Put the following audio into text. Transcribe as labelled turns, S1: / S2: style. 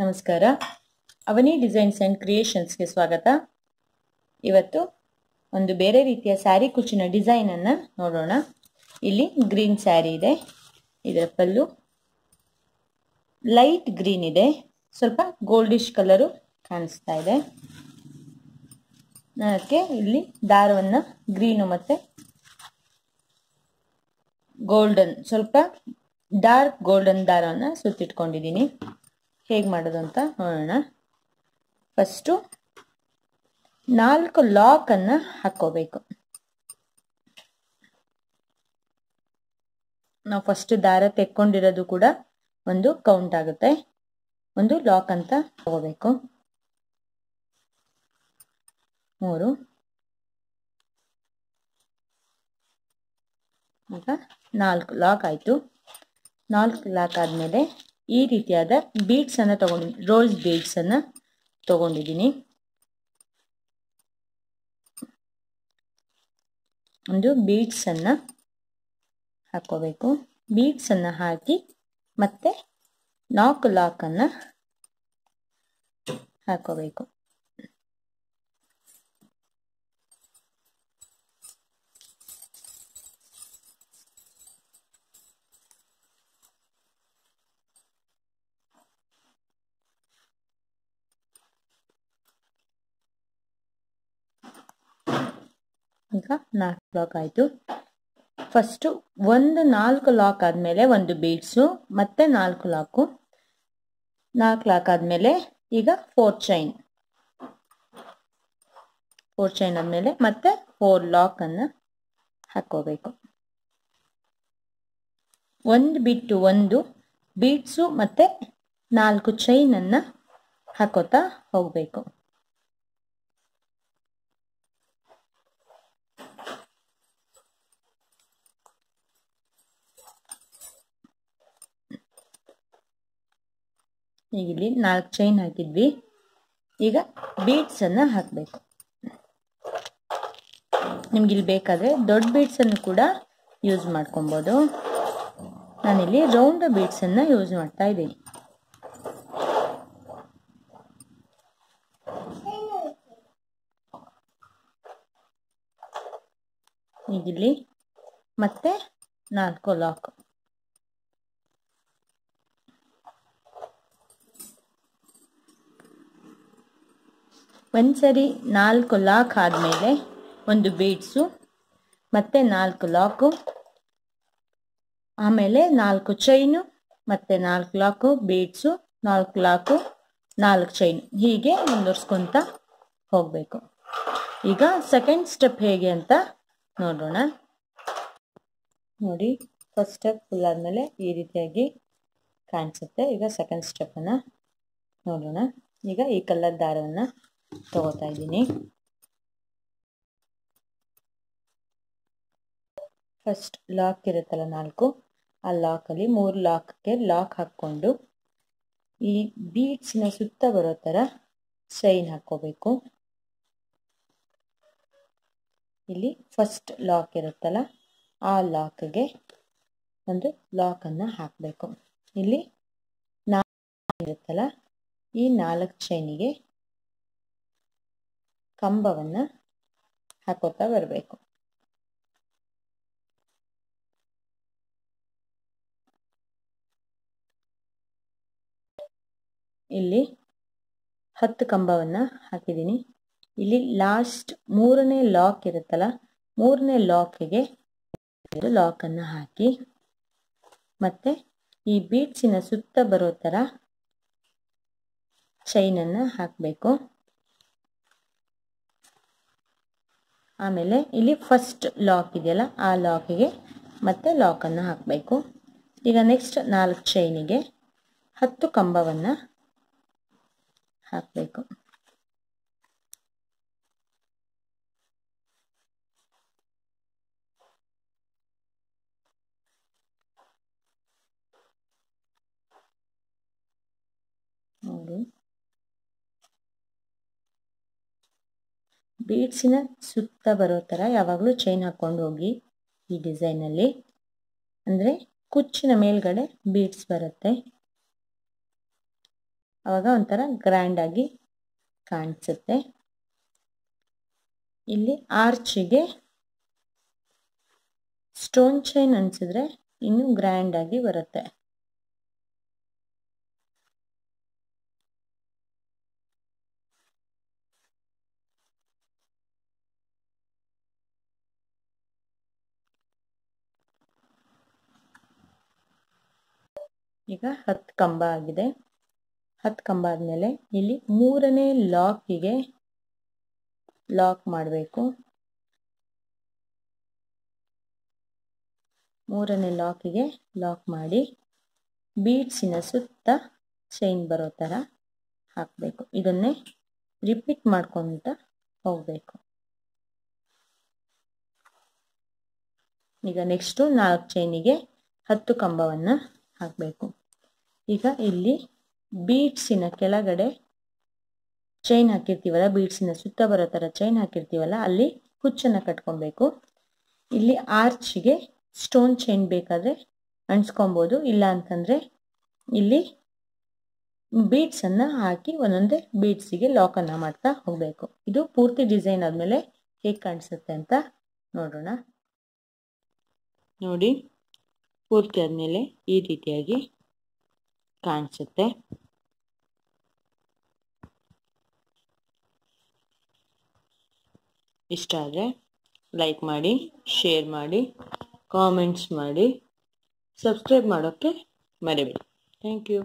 S1: ನಮಸ್ಕಾರ. ಅವನಿ designs and ಕ್ರಿಯೇಷನ್ಸ್ಗೆ ಸ್ವಾಗತ. ಇವತ್ತು ಒಂದು ಬೇರೆ ರೀತಿಯ ಸ್ಯಾರಿ ಕುಚ್ಚಿನ ಡಿಸೈನನ್ನು ನೋಡೋಣ. ಇಲ್ಲಿ ಗ್ರೀನ್ ಸ್ಯಾರಿ ಇದೆ, ಇದರ ಪಲ್ಲು ಲೈಟ್ ಗ್ರೀನ್ ಇದೆ, ಸ್ವಲ್ಪ ಗೋಲ್ಡಿಶ್ ಕಲರು ಕಾಣಿಸ್ತಾ ಇದೆ. ಅದಕ್ಕೆ ಇಲ್ಲಿ ದಾರವನ್ನು ಗ್ರೀನು ಮತ್ತು ಗೋಲ್ಡನ್, ಸ್ವಲ್ಪ ಡಾರ್ಕ್ ಗೋಲ್ಡನ್ ದಾರವನ್ನು ಸುತ್ತಿಟ್ಕೊಂಡಿದ್ದೀನಿ. ಹೇಗೆ ಮಾಡೋದು ಅಂತ ನೋಡೋಣ. ಫಸ್ಟು ನಾಲ್ಕು ಲಾಕನ್ನು ಹಾಕ್ಕೋಬೇಕು. ನಾವು ಫಸ್ಟ್ ದಾರ ತೆಕ್ಕೊಂಡಿರೋದು ಕೂಡ ಒಂದು ಕೌಂಟ್ ಆಗುತ್ತೆ. ಒಂದು ಲಾಕ್ ಅಂತ ತಗೋಬೇಕು ಮೂರು. ಈಗ ನಾಲ್ಕು ಲಾಕ್ ಆಯಿತು. ನಾಲ್ಕು ಲಾಕ್ ಆದಮೇಲೆ ಈ ರೀತಿಯಾದ ಬೀಡ್ಸನ್ನು ತೊಗೊಂಡಿದ್ದೀನಿ ರೋಸ್ ಬೀಡ್ಸನ್ನು ತೊಗೊಂಡಿದ್ದೀನಿ. ಒಂದು ಬೀಡ್ಸನ್ನು ಹಾಕ್ಕೋಬೇಕು. ಬೀಡ್ಸನ್ನು ಹಾಕಿ ಮತ್ತೆ ನಾಲ್ಕು ಲಾಕನ್ನು ಹಾಕೋಬೇಕು ಈಗ ನಾಲ್ಕು ಲಾಕ್ ಆಯಿತು. ಫಸ್ಟು ಒಂದು ನಾಲ್ಕು ಲಾಕ್ ಆದಮೇಲೆ ಒಂದು ಬೀಡ್ಸು ಮತ್ತೆ ನಾಲ್ಕು ಲಾಕು ನಾಲ್ಕು ಲಾಕ್ ಆದಮೇಲೆ ಈಗ ಫೋರ್ ಚೈನ್ ಫೋರ್ ಚೈನ್ ಆದಮೇಲೆ ಮತ್ತೆ ಫೋರ್ ಲಾಕನ್ನು ಹಾಕ್ಕೋಬೇಕು. ಒಂದು ಬಿಟ್ಟು ಒಂದು ಬೀಡ್ಸು ಮತ್ತು ನಾಲ್ಕು ಚೈನನ್ನು ಹಾಕೋತಾ ಹೋಗಬೇಕು. ಈಗ ಇಲ್ಲಿ ನಾಲ್ಕು ಚೈನ್ ಹಾಕಿದ್ವಿ. ಈಗ ಬೀಡ್ಸನ್ನು ಹಾಕಬೇಕು. ನಿಮ್ಗೆ ಇಲ್ಲಿ ಬೇಕಾದರೆ ದೊಡ್ಡ ಬೀಡ್ಸನ್ನು ಕೂಡ ಯೂಸ್ ಮಾಡ್ಕೊಬೋದು. ನಾನಿಲ್ಲಿ ರೌಂಡ್ ಬೀಡ್ಸನ್ನು ಯೂಸ್ ಮಾಡ್ತಾ ಇದ್ದೀನಿ. ಈಗಿಲ್ಲಿ ಮತ್ತೆ ನಾಲ್ಕು ಲಾಕ್ ಒಂದ್ಸರಿ ನಾಲ್ಕು ಲಾಕ್ ಆದಮೇಲೆ ಒಂದು ಬೀಡ್ಸು, ಮತ್ತೆ ನಾಲ್ಕು ಲಾಕು, ಆಮೇಲೆ ನಾಲ್ಕು ಚೈನು, ಮತ್ತೆ ನಾಲ್ಕು ಲಾಕು ಬೀಡ್ಸು, ನಾಲ್ಕು ಲಾಕು, ನಾಲ್ಕು ಚೈನ್. ಹೀಗೆ ಮುಂದುವರ್ಸ್ಕೊತ ಹೋಗಬೇಕು. ಈಗ ಸೆಕೆಂಡ್ ಸ್ಟೆಪ್ ಹೇಗೆ ಅಂತ ನೋಡೋಣ. ನೋಡಿ ಫಸ್ಟ್ ಸ್ಟೆಪ್ ಫುಲ್ ಆದಮೇಲೆ ಈ ರೀತಿಯಾಗಿ ಕಾಣಿಸುತ್ತೆ. ಈಗ ಸೆಕೆಂಡ್ ಸ್ಟೆಪ್ಪನ್ನು ನೋಡೋಣ. ಈಗ ಈ ಕಲ್ಲರ್ ದಾರವನ್ನು ತಗೋತಾ ಇದ್ದೀನಿ ಫಸ್ಟ್ ಲಾಕ್ ಇರುತ್ತಲ್ಲ ನಾಲ್ಕು. ಆ ಲಾಕಲ್ಲಿ ಮೂರು ಲಾಕ್ಗೆ ಲಾಕ್ ಹಾಕ್ಕೊಂಡು ಈ ಬೀಡ್ಸಿನ ಸುತ್ತ ಬರೋ ಥರ ಚೈನ್ ಹಾಕ್ಕೋಬೇಕು. ಇಲ್ಲಿ ಫಸ್ಟ್ ಲಾಕ್ ಇರುತ್ತಲ್ಲ, ಆ ಲಾಕ್ಗೆ ಒಂದು ಲಾಕನ್ನು ಹಾಕಬೇಕು. ಇಲ್ಲಿ ನಾಲ್ಕು ಇರುತ್ತಲ್ಲ, ಈ ನಾಲ್ಕು ಚೈನಿಗೆ ಕಂಬವನ್ನು ಹಾಕೋತಾ ಬರಬೇಕು. ಇಲ್ಲಿ ಹತ್ತು ಕಂಬವನ್ನು ಹಾಕಿದ್ದೀನಿ. ಇಲ್ಲಿ ಲಾಸ್ಟ್ ಮೂರನೇ ಲಾಕ್ ಇರುತ್ತಲ್ಲ, ಮೂರನೇ ಲಾಕಿಗೆ ಲಾಕನ್ನು ಹಾಕಿ, ಮತ್ತೆ ಈ ಬೀಡ್ಸಿನ ಸುತ್ತ ಬರೋ ಥರ ಚೈನನ್ನು ಹಾಕಬೇಕು. ಆಮೇಲೆ ಇಲ್ಲಿ ಫಸ್ಟ್ ಲಾಕ್ ಇದೆಯಲ್ಲ, ಆ ಲಾಕಿಗೆ ಮತ್ತೆ ಲಾಕನ್ನು ಹಾಕಬೇಕು. ಈಗ ನೆಕ್ಸ್ಟ್ ನಾಲ್ಕು ಚೈನಿಗೆ ಹತ್ತು ಕಂಬವನ್ನು ಹಾಕಬೇಕು. ನೋಡಿ. ಬೀಡ್ಸಿನ ಸುತ್ತ ಬರೋ ಥರ ಯಾವಾಗಲೂ ಚೈನ್ ಹಾಕ್ಕೊಂಡು ಹೋಗಿ ಈ ಡಿಸೈನಲ್ಲಿ ಅಂದರೆ ಕುಚ್ಚಿನ ಮೇಲ್ಗಡೆ ಬೀಡ್ಸ್ ಬರುತ್ತೆ. ಆವಾಗ ಒಂಥರ ಗ್ರ್ಯಾಂಡಾಗಿ ಕಾಣಿಸುತ್ತೆ. ಇಲ್ಲಿ ಆರ್ಚಿಗೆ ಸ್ಟೋನ್ ಚೈನ್ ಅನಿಸಿದ್ರೆ ಇನ್ನೂ ಗ್ರ್ಯಾಂಡಾಗಿ ಬರುತ್ತೆ. ಈಗ ಹತ್ತು ಕಂಬ ಆಗಿದೆ. ಹತ್ತು ಕಂಬ ಆದಮೇಲೆ ಇಲ್ಲಿ ಮೂರನೇ ಲಾಕಿಗೆ ಲಾಕ್ ಮಾಡಬೇಕು. ಮೂರನೇ ಲಾಕಿಗೆ ಲಾಕ್ ಮಾಡಿ ಬೀಡ್ಸಿನ ಸುತ್ತ ಚೈನ್ ಬರೋ ಥರ ಹಾಕಬೇಕು. ಇದನ್ನೇ ರಿಪೀಟ್ ಮಾಡ್ಕೊತ ಹೋಗಬೇಕು. ಈಗ ನೆಕ್ಸ್ಟು ನಾಲ್ಕು ಚೈನಿಗೆ ಹತ್ತು ಕಂಬವನ್ನು ಹಾಕಬೇಕು. ಈಗ ಇಲ್ಲಿ ಬೀಡ್ಸಿನ ಕೆಳಗಡೆ ಚೈನ್ ಹಾಕಿರ್ತೀವಲ್ಲ ಬೀಡ್ಸಿನ ಸುತ್ತ ಬರೋ ಥರ ಚೈನ್ ಹಾಕಿರ್ತೀವಲ್ಲ, ಅಲ್ಲಿ ಹುಚ್ಚನ್ನು ಕಟ್ಕೊಬೇಕು. ಇಲ್ಲಿ ಆರ್ಚಿಗೆ ಸ್ಟೋನ್ ಚೈನ್ ಬೇಕಾದರೆ ಅಂಟ್ಸ್ಕೊಬೋದು, ಇಲ್ಲ ಅಂತಂದರೆ ಇಲ್ಲಿ ಬೀಡ್ಸನ್ನು ಹಾಕಿ ಒಂದೊಂದೇ ಬೀಡ್ಸಿಗೆ ಲಾಕನ್ನು ಮಾಡ್ತಾ ಹೋಗಬೇಕು. ಇದು ಪೂರ್ತಿ ಡಿಸೈನ್ ಆದಮೇಲೆ ಹೇಗೆ ಕಾಣಿಸುತ್ತೆ ಅಂತ ನೋಡೋಣ. ನೋಡಿ, ಪೂರ್ತಿ ಆದಮೇಲೆ ಈ ರೀತಿಯಾಗಿ ಕಾಣಿಸುತ್ತೆ. ಇಷ್ಟ ಆದರೆ ಲೈಕ್ ಮಾಡಿ ಶೇರ್ ಮಾಡಿ ಕಾಮೆಂಟ್ಸ್ ಮಾಡಿ ಸಬ್ಸ್ಕ್ರೈಬ್ ಮಾಡೋಕ್ಕೆ ಮರಿಬೇಡಿ. Thank you